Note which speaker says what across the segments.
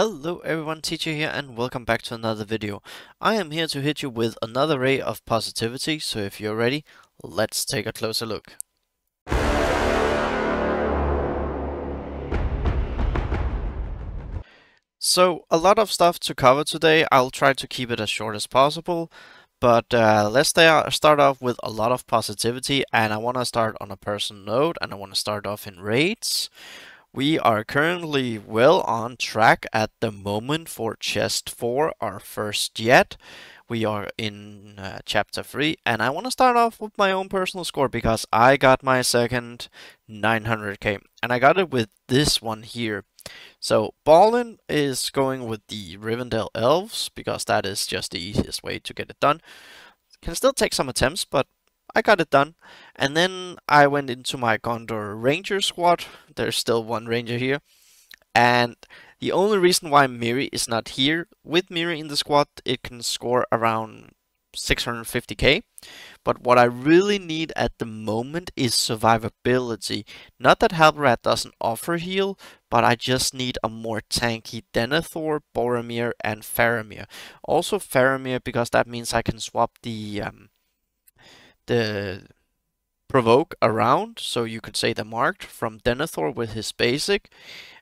Speaker 1: Hello everyone, Teacher here and welcome back to another video. I am here to hit you with another ray of positivity, so if you're ready, let's take a closer look. So, a lot of stuff to cover today, I'll try to keep it as short as possible, but uh, let's start off with a lot of positivity and I want to start on a personal note and I want to start off in raids. We are currently well on track at the moment for chest 4, our first yet. We are in uh, chapter 3 and I want to start off with my own personal score because I got my second 900k and I got it with this one here. So Ballin is going with the Rivendell Elves because that is just the easiest way to get it done. Can still take some attempts but I got it done. And then I went into my Gondor Ranger squad. There's still one Ranger here. And the only reason why Miri is not here, with Miri in the squad, it can score around 650k. But what I really need at the moment is survivability. Not that Halbarad doesn't offer heal, but I just need a more tanky Denethor, Boromir, and Faramir. Also Faramir because that means I can swap the um, the provoke around, so you could say the marked from Denethor with his basic,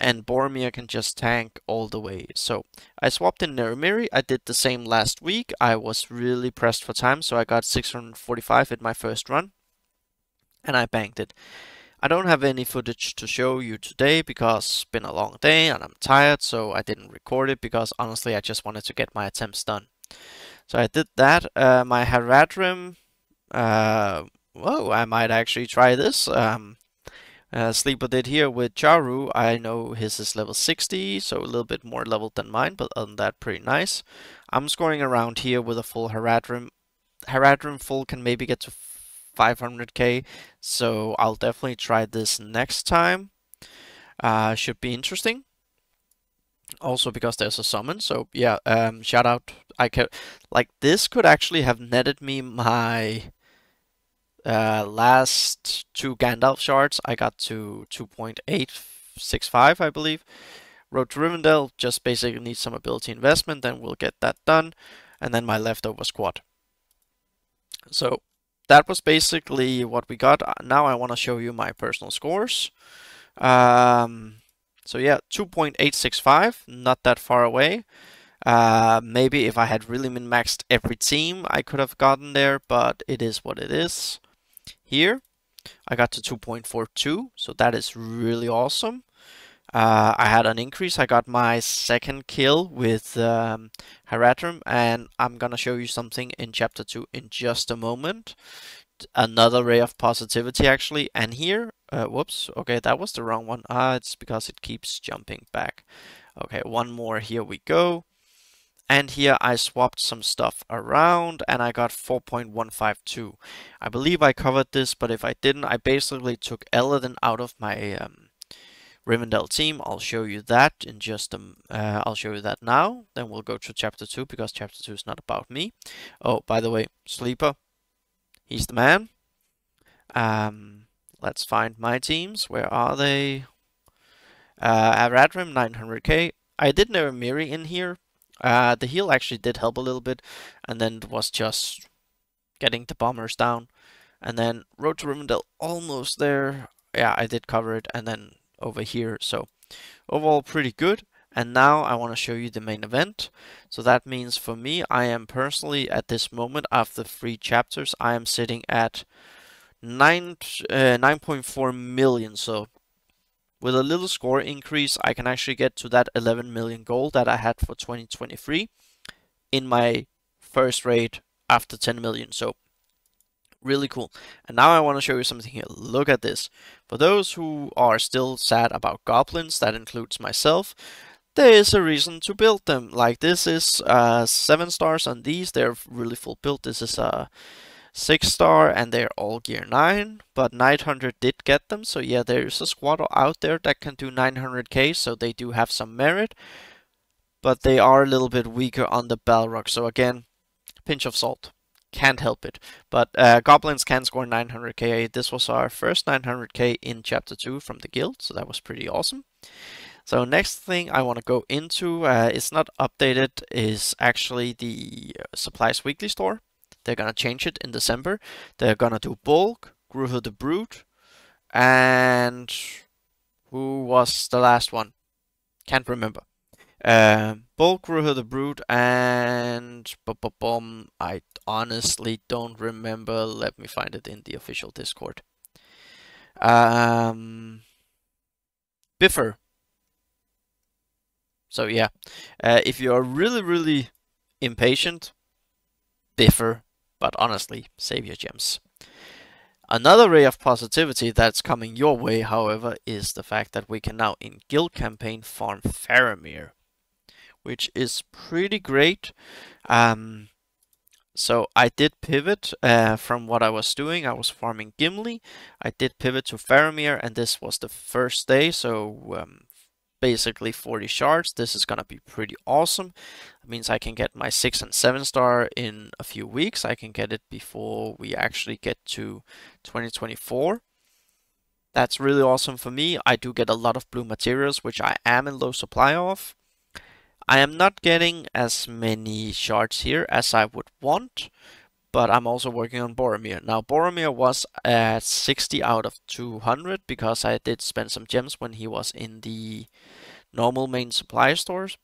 Speaker 1: and Boromir can just tank all the way. So I swapped in Naramiri, I did the same last week, I was really pressed for time, so I got 645 in my first run, and I banked it. I don't have any footage to show you today because it's been a long day and I'm tired, so I didn't record it because honestly I just wanted to get my attempts done. So I did that. Uh, my Haradrim uh, whoa, I might actually try this. Um, uh, Sleeper did here with Charu. I know his is level 60, so a little bit more leveled than mine, but other than that, pretty nice. I'm scoring around here with a full Haradrim. Haradrim full can maybe get to 500k, so I'll definitely try this next time. Uh, should be interesting. Also because there's a summon, so yeah, um, shout out. I could, like, this could actually have netted me my uh, last two Gandalf shards, I got to 2.865, I believe. Road to Rivendell just basically needs some ability investment, then we'll get that done. And then my leftover squad. So that was basically what we got. Uh, now I want to show you my personal scores. Um, so yeah, 2.865, not that far away. Uh, maybe if I had really min-maxed every team, I could have gotten there, but it is what it is here. I got to 2.42, so that is really awesome. Uh, I had an increase. I got my second kill with um, and I'm gonna show you something in chapter 2 in just a moment. Another ray of positivity, actually. And here, uh, whoops, okay, that was the wrong one. Ah, it's because it keeps jumping back. Okay, one more. Here we go. And here I swapped some stuff around and I got 4.152. I believe I covered this, but if I didn't, I basically took Elladan out of my um, Rivendell team. I'll show you that in just a, uh, I'll show you that now. Then we'll go to chapter 2 because chapter 2 is not about me. Oh, by the way, Sleeper, he's the man. Um, let's find my teams. Where are they? Uh, Radrim 900k. I did know Miri in here, uh, the heal actually did help a little bit, and then it was just getting the bombers down. And then Road to Rivendell almost there. Yeah, I did cover it, and then over here. So overall pretty good. And now I want to show you the main event. So that means for me, I am personally at this moment after three chapters, I am sitting at 9 uh, 9.4 million. So with a little score increase, I can actually get to that 11 million goal that I had for 2023 in my first raid after 10 million. So really cool. And now I want to show you something here. Look at this. For those who are still sad about goblins, that includes myself, there is a reason to build them. Like this is uh, 7 stars on these, they're really full built. This is a uh, 6 star and they're all gear 9 but Night Hunter did get them. So yeah there's a squad out there that can do 900k so they do have some merit but they are a little bit weaker on the Balrog. So again pinch of salt. Can't help it. But uh, goblins can score 900k this was our first 900k in chapter 2 from the guild so that was pretty awesome. So next thing I want to go into, uh, it's not updated, is actually the uh, Supplies Weekly store. They're gonna change it in December. They're gonna do bulk, Grotho the Brute, and who was the last one? Can't remember. Um, bulk, Grotho the Brute, and boom, I honestly don't remember. Let me find it in the official Discord. Um, Bifur. So yeah, uh, if you're really, really impatient, Bifur, but honestly, save your gems. Another ray of positivity that's coming your way, however, is the fact that we can now in guild campaign farm Faramir, which is pretty great. Um, so I did pivot uh, from what I was doing. I was farming Gimli. I did pivot to Faramir, and this was the first day. So um, basically 40 shards. This is gonna be pretty awesome. It means I can get my six and seven star in a few weeks. I can get it before we actually get to 2024. That's really awesome for me. I do get a lot of blue materials, which I am in low supply of. I am not getting as many shards here as I would want, but I'm also working on Boromir. Now, Boromir was at 60 out of 200 because I did spend some gems when he was in the normal main supply stores.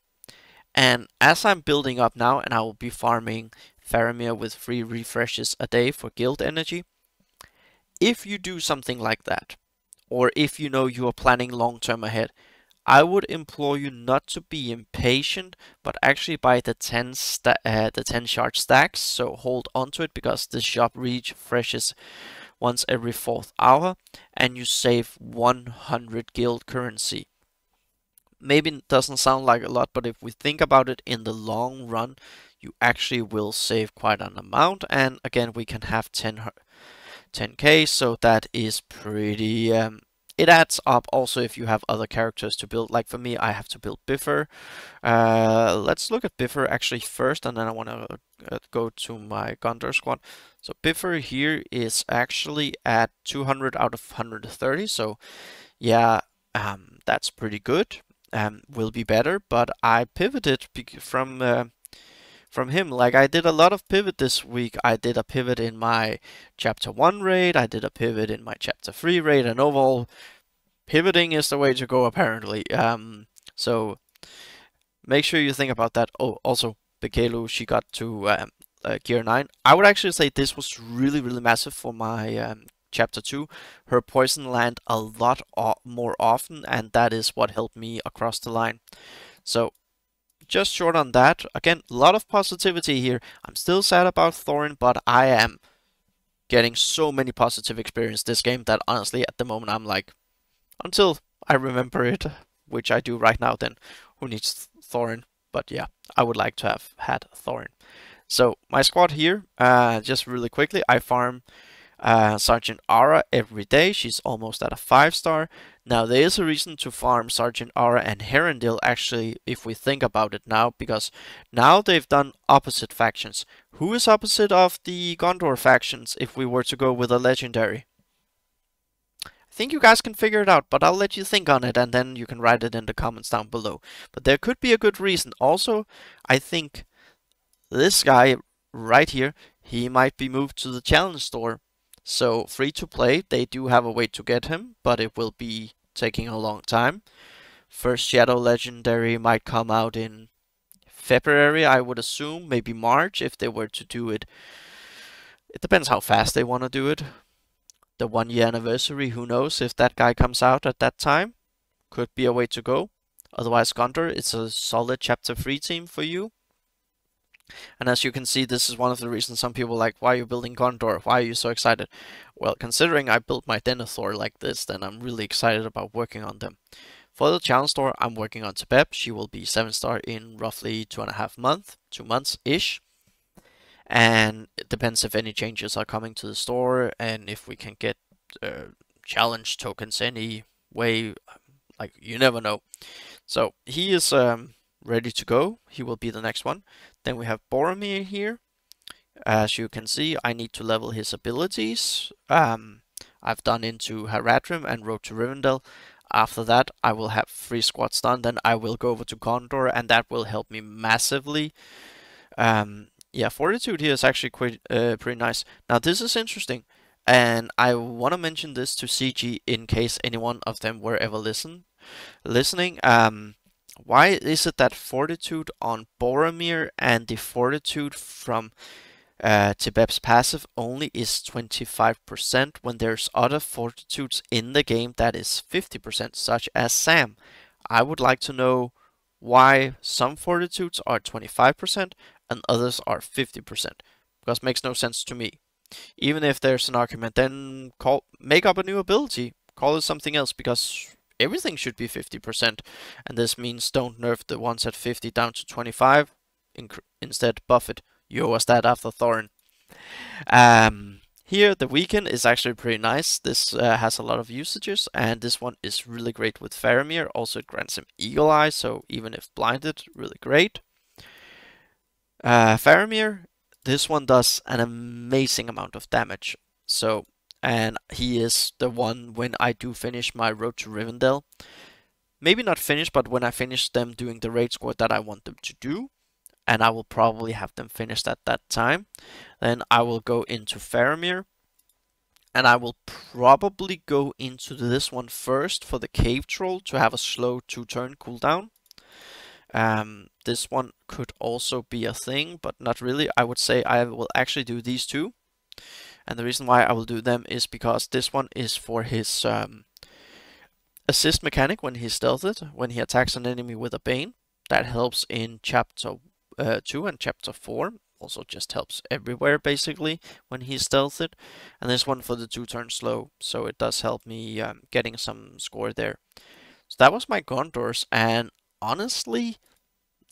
Speaker 1: And as I'm building up now, and I will be farming Faramir with free refreshes a day for guild energy, if you do something like that, or if you know you are planning long term ahead, I would implore you not to be impatient, but actually buy the 10 uh, the 10 shard stacks. So hold on to it because the shop refreshes once every fourth hour, and you save 100 guild currency. Maybe it doesn't sound like a lot, but if we think about it in the long run, you actually will save quite an amount. And again, we can have 10 10k, so that is pretty um, it adds up also if you have other characters to build. Like for me, I have to build Bifur. Uh, let's look at Bifur actually first, and then I want to uh, go to my Gondor squad. So Bifur here is actually at 200 out of 130. So yeah, um, that's pretty good. Um, will be better, but I pivoted from uh, from him. Like I did a lot of pivot this week. I did a pivot in my chapter 1 raid, I did a pivot in my chapter 3 raid, and overall pivoting is the way to go apparently. Um, so make sure you think about that. Oh, also Bekelu, she got to um, uh, gear 9. I would actually say this was really, really massive for my um, chapter 2. Her poison land a lot more often, and that is what helped me across the line. So just short on that. Again, a lot of positivity here. I'm still sad about Thorin, but I am getting so many positive experience this game that honestly at the moment I'm like, until I remember it, which I do right now, then who needs Thorin? But yeah, I would like to have had Thorin. So my squad here, uh, just really quickly, I farm uh, Sergeant Ara every day. She's almost at a 5 star. Now there is a reason to farm Sergeant Ara and Herondil actually if we think about it now because now they've done opposite factions. Who is opposite of the Gondor factions if we were to go with a legendary? I think you guys can figure it out, but I'll let you think on it and then you can write it in the comments down below. But there could be a good reason. Also, I think this guy right here, he might be moved to the challenge store so free to play, they do have a way to get him, but it will be taking a long time. First Shadow Legendary might come out in February, I would assume, maybe March if they were to do it. It depends how fast they want to do it. The one year anniversary, who knows if that guy comes out at that time. Could be a way to go. Otherwise, Gondor, it's a solid chapter 3 team for you. And as you can see, this is one of the reasons some people like, why are you building Gondor? Why are you so excited? Well, considering I built my Denethor like this, then I'm really excited about working on them. For the challenge store, I'm working on Tebeb. She will be 7 star in roughly two and a half months, two months-ish. And it depends if any changes are coming to the store and if we can get uh, challenge tokens any way, like you never know. So he is um, ready to go. He will be the next one. Then we have Boromir here. As you can see, I need to level his abilities. Um, I've done into Haradrim and Road to Rivendell. After that, I will have three squats done. Then I will go over to Gondor, and that will help me massively. Um, yeah, Fortitude here is actually quite uh, pretty nice. Now this is interesting, and I want to mention this to CG in case anyone of them were ever listen listening. Um, why is it that Fortitude on Boromir and the Fortitude from uh, passive only is 25% when there's other fortitudes in the game that is 50%, such as Sam. I would like to know why some fortitudes are 25% and others are 50%, because makes no sense to me. Even if there's an argument, then call make up a new ability, call it something else, because everything should be 50%, and this means don't nerf the ones at 50 down to 25, instead buff it. You was that after Thorin. Um, here, the weekend is actually pretty nice. This uh, has a lot of usages, and this one is really great with Faramir. Also, it grants him Eagle Eye, so even if blinded, really great. Uh, Faramir, this one does an amazing amount of damage. So, and he is the one when I do finish my Road to Rivendell. Maybe not finish, but when I finish them doing the raid squad that I want them to do, and I will probably have them finished at that time. Then I will go into Faramir and I will probably go into this one first for the Cave Troll to have a slow two-turn cooldown. Um, this one could also be a thing, but not really. I would say I will actually do these two. And the reason why I will do them is because this one is for his um, assist mechanic when he's stealthed, when he attacks an enemy with a Bane. That helps in chapter uh, 2 and chapter 4 also just helps everywhere basically when he's stealthed. And this one for the two turn slow so it does help me um, getting some score there. So that was my Gondors and honestly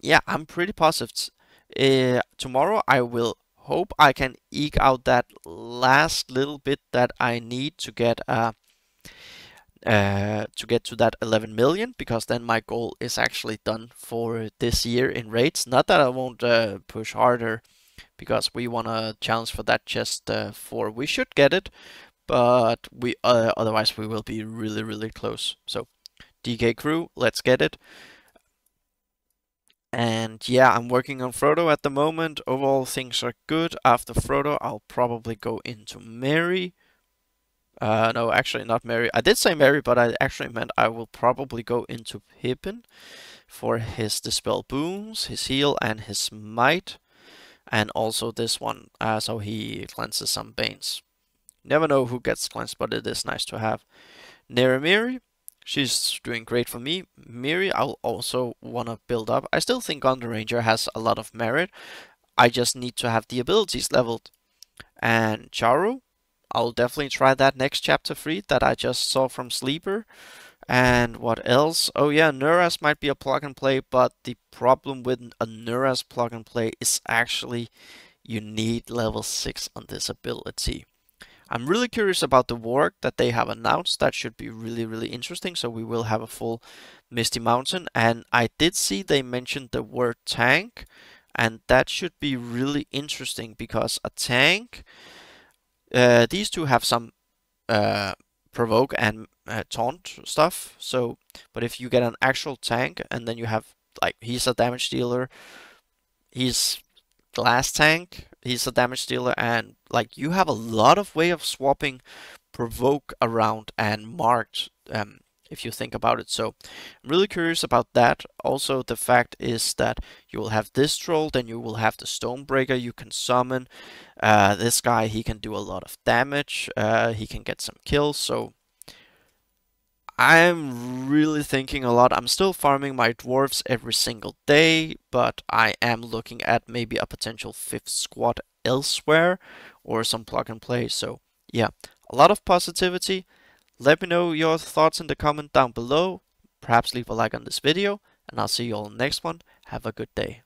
Speaker 1: yeah I'm pretty positive. Uh, tomorrow I will hope I can eke out that last little bit that I need to get a uh, to get to that 11 million because then my goal is actually done for this year in rates. Not that I won't uh, push harder because we want a challenge for that chest uh, for we should get it, but we uh, otherwise we will be really really close. So DK crew, let's get it. And yeah, I'm working on Frodo at the moment. Overall, things are good. After Frodo, I'll probably go into Merry. Uh, no, actually not Merry. I did say Merry, but I actually meant I will probably go into Pippin for his Dispel Boons, his Heal, and his Might. And also this one, uh, so he cleanses some Banes. Never know who gets cleansed, but it is nice to have. Naramiri, she's doing great for me. Miri, I'll also want to build up. I still think Gondor Ranger has a lot of merit. I just need to have the abilities leveled. And Charu, I'll definitely try that next chapter 3 that I just saw from Sleeper. And what else? Oh yeah, Nuras might be a plug and play, but the problem with a Nuras plug and play is actually you need level 6 on this ability. I'm really curious about the work that they have announced. That should be really, really interesting. So we will have a full Misty Mountain. And I did see they mentioned the word tank. And that should be really interesting because a tank uh, these two have some uh, provoke and uh, taunt stuff. So, but if you get an actual tank and then you have like he's a damage dealer, he's last tank, he's a damage dealer, and like you have a lot of way of swapping provoke around and marked um, if you think about it. So I'm really curious about that. Also, the fact is that you will have this troll, then you will have the Stonebreaker you can summon. Uh, this guy, he can do a lot of damage. Uh, he can get some kills. So I'm really thinking a lot. I'm still farming my dwarves every single day, but I am looking at maybe a potential fifth squad elsewhere or some plug and play. So yeah, a lot of positivity. Let me know your thoughts in the comment down below. Perhaps leave a like on this video, and I'll see you all next one. Have a good day.